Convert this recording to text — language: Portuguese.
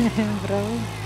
Bravo.